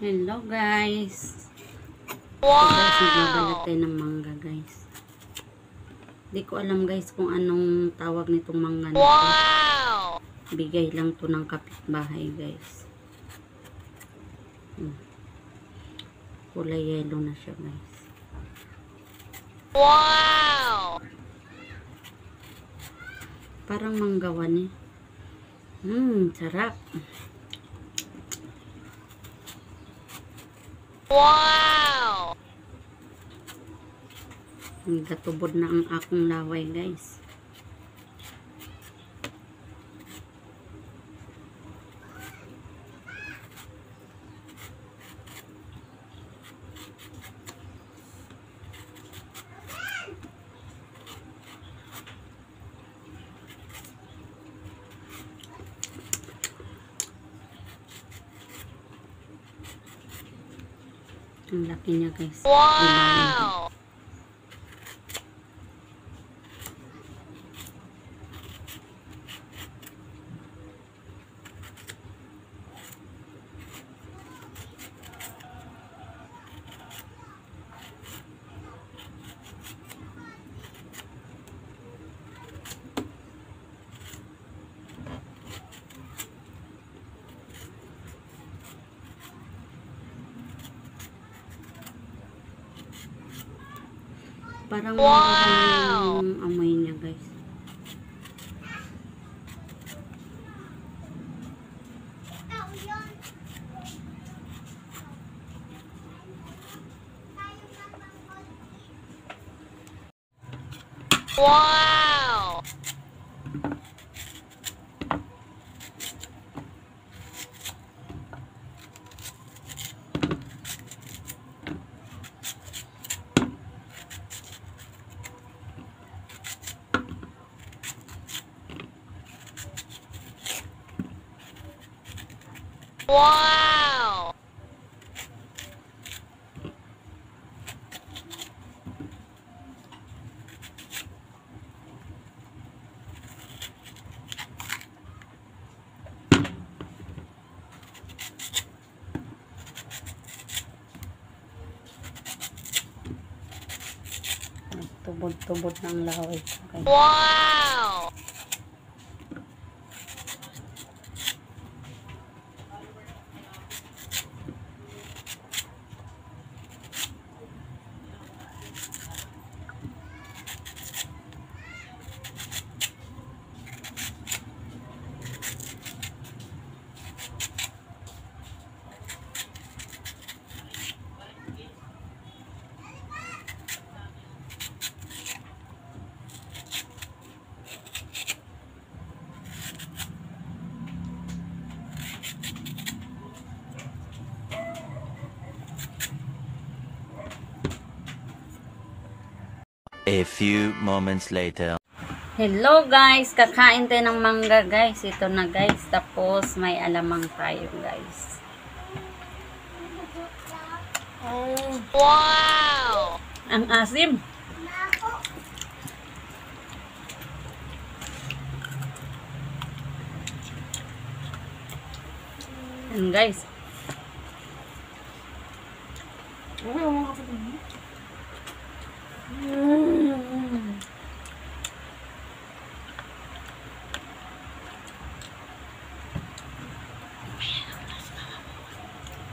Hello guys. Wow! guys, magbabalat tayo ng mangga guys. Di ko alam guys kung anong tawag nitong mangga na to. Wow! Bigay lang to ng kapitbahay guys. Hmm. Kulay yellow na siya guys. Wow! Parang manggawan eh. Hmm, sarap. Wow! Nagkatubod na ang akong laway guys. Ang laki niya guys. Wow! Parang Wow! yung amoy niya guys. Wow! Wow! Tubod-tubod ng laway guys. Wow! A few moments later. Hello guys! Kakain tayo ng mangga guys. Ito na guys. Tapos may alamang tayo guys. Wow! Ang asim! Yan guys.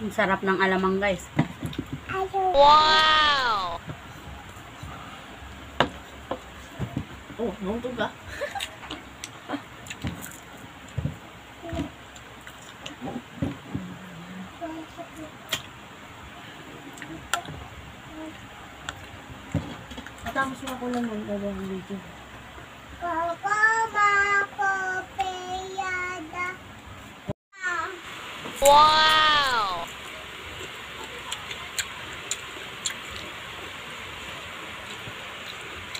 Ang sarap ng alamang guys. Wow! Oh, nungtog ka. Matapos na ako naman gagawin dito. Wow!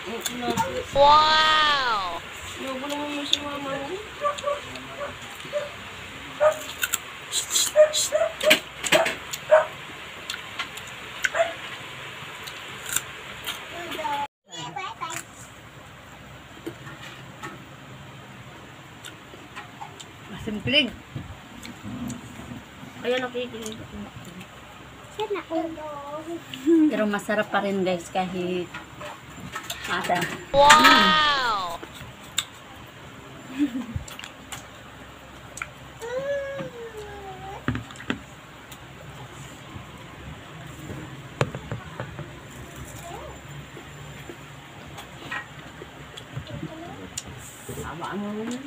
Oh, pinapos. Wow! Ayoko naman mo si mama mo. Simplig. Kaya nakikinig. Pero masarap pa rin guys kahit asa. Wow! Tama mo yun.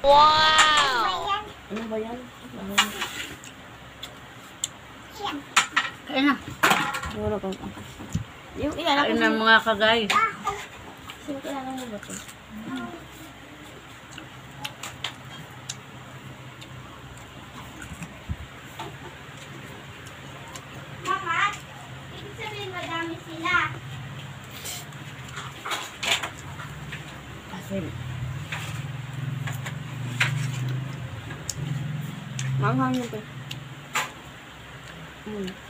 Wow! Ano ba yan? Ano? Kain na. Siguro ko. Yung ilala ko Kain na mga ka-guys. Sino kilala mo ba ito? Asin. Manghang yun to. Mm.